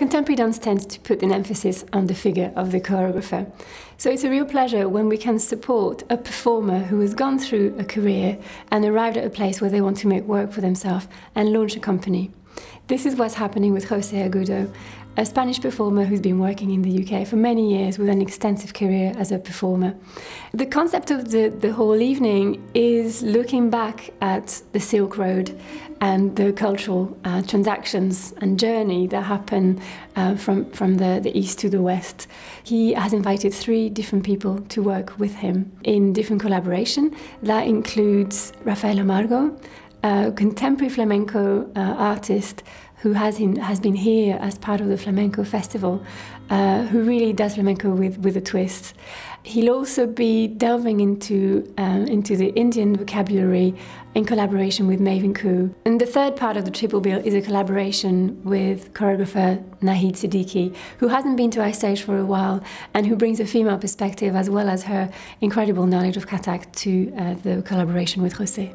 contemporary dance tends to put an emphasis on the figure of the choreographer. So it's a real pleasure when we can support a performer who has gone through a career and arrived at a place where they want to make work for themselves and launch a company. This is what's happening with Jose Agudo, a Spanish performer who's been working in the UK for many years with an extensive career as a performer. The concept of the, the whole evening is looking back at the Silk Road and the cultural uh, transactions and journey that happen uh, from, from the, the east to the west. He has invited three different people to work with him in different collaboration. That includes Rafael Amargo, a contemporary flamenco uh, artist who has, in, has been here as part of the Flamenco Festival, uh, who really does flamenco with, with a twist. He'll also be delving into, um, into the Indian vocabulary in collaboration with Mavin Khoo. And the third part of the triple bill is a collaboration with choreographer Nahid Siddiqui, who hasn't been to our stage for a while and who brings a female perspective as well as her incredible knowledge of Kathak to uh, the collaboration with Jose.